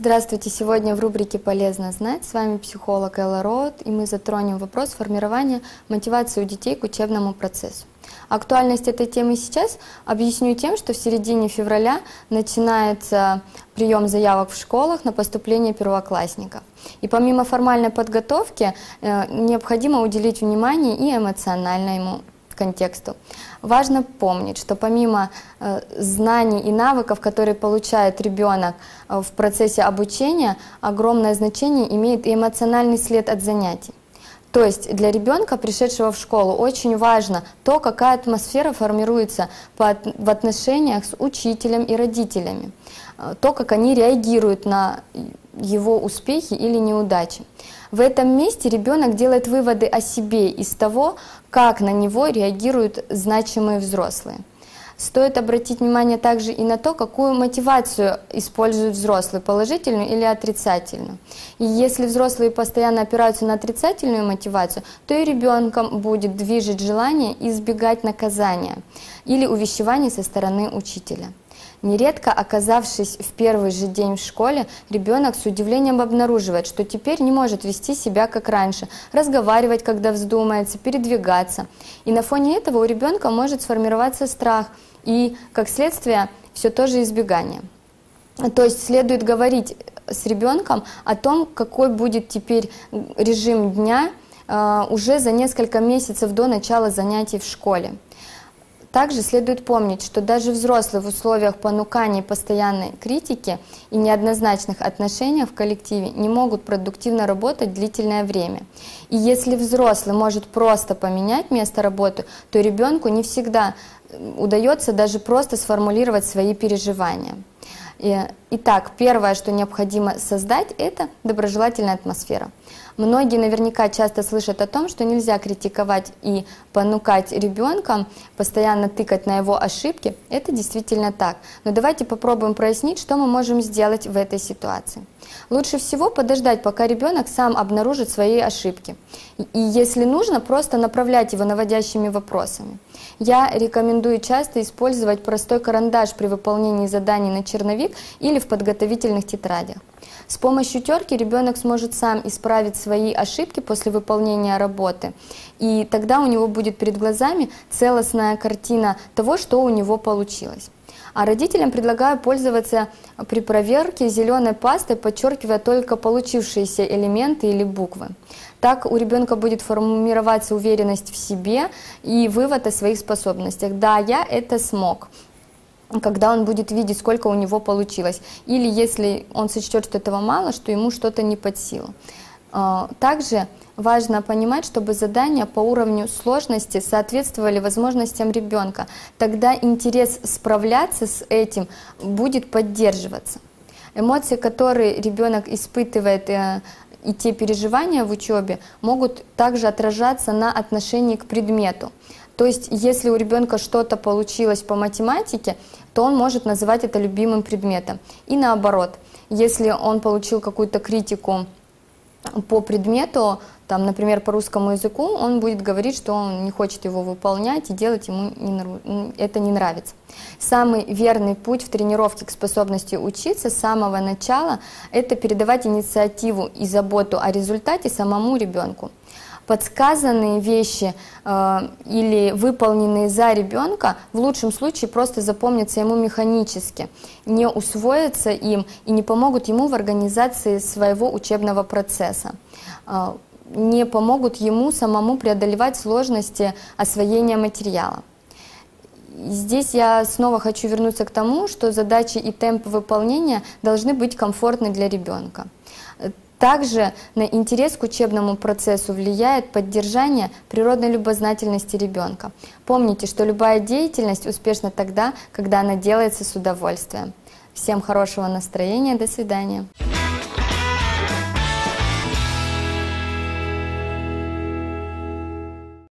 Здравствуйте! Сегодня в рубрике «Полезно знать» с вами психолог Элла Роуд, и мы затронем вопрос формирования мотивации у детей к учебному процессу. Актуальность этой темы сейчас объясню тем, что в середине февраля начинается прием заявок в школах на поступление первоклассников. И помимо формальной подготовки э, необходимо уделить внимание и эмоциональному контексту. Важно помнить, что помимо э, знаний и навыков, которые получает ребенок э, в процессе обучения, огромное значение имеет и эмоциональный след от занятий. То есть для ребенка, пришедшего в школу, очень важно то, какая атмосфера формируется в отношениях с учителем и родителями, э, то, как они реагируют на его успехи или неудачи. В этом месте ребенок делает выводы о себе из того, как на него реагируют значимые взрослые. Стоит обратить внимание также и на то, какую мотивацию используют взрослые, положительную или отрицательную. И если взрослые постоянно опираются на отрицательную мотивацию, то и ребенком будет движить желание избегать наказания или увещевания со стороны учителя. Нередко, оказавшись в первый же день в школе, ребенок с удивлением обнаруживает, что теперь не может вести себя как раньше, разговаривать, когда вздумается, передвигаться. И на фоне этого у ребенка может сформироваться страх и, как следствие, все то же избегание. То есть следует говорить с ребенком о том, какой будет теперь режим дня э, уже за несколько месяцев до начала занятий в школе. Также следует помнить, что даже взрослые в условиях понукания и постоянной критики и неоднозначных отношений в коллективе не могут продуктивно работать длительное время. И если взрослый может просто поменять место работы, то ребенку не всегда э, удается даже просто сформулировать свои переживания. Итак, первое, что необходимо создать, это доброжелательная атмосфера. Многие наверняка часто слышат о том, что нельзя критиковать и понукать ребенка, постоянно тыкать на его ошибки. Это действительно так. Но давайте попробуем прояснить, что мы можем сделать в этой ситуации. Лучше всего подождать, пока ребенок сам обнаружит свои ошибки. И если нужно, просто направлять его наводящими вопросами. Я рекомендую часто использовать простой карандаш при выполнении заданий на черновик или в подготовительных тетрадях. С помощью терки ребенок сможет сам исправить свои ошибки после выполнения работы, и тогда у него будет перед глазами целостная картина того, что у него получилось. А родителям предлагаю пользоваться при проверке зеленой пастой, подчеркивая только получившиеся элементы или буквы. Так у ребенка будет формироваться уверенность в себе и вывод о своих способностях. Да, я это смог когда он будет видеть, сколько у него получилось. Или если он сочтет, что этого мало, что ему что-то не под силу. А, также важно понимать, чтобы задания по уровню сложности соответствовали возможностям ребенка. Тогда интерес справляться с этим будет поддерживаться. Эмоции, которые ребенок испытывает, э, и те переживания в учебе могут также отражаться на отношении к предмету. То есть, если у ребенка что-то получилось по математике, то он может называть это любимым предметом. И наоборот, если он получил какую-то критику по предмету, там, например, по русскому языку, он будет говорить, что он не хочет его выполнять и делать ему не, это не нравится. Самый верный путь в тренировке к способности учиться с самого начала – это передавать инициативу и заботу о результате самому ребенку подсказанные вещи э, или выполненные за ребенка в лучшем случае просто запомнятся ему механически, не усвоятся им и не помогут ему в организации своего учебного процесса э, не помогут ему самому преодолевать сложности освоения материала. Здесь я снова хочу вернуться к тому, что задачи и темп выполнения должны быть комфортны для ребенка. Также на интерес к учебному процессу влияет поддержание природной любознательности ребенка. Помните, что любая деятельность успешна тогда, когда она делается с удовольствием. Всем хорошего настроения, до свидания.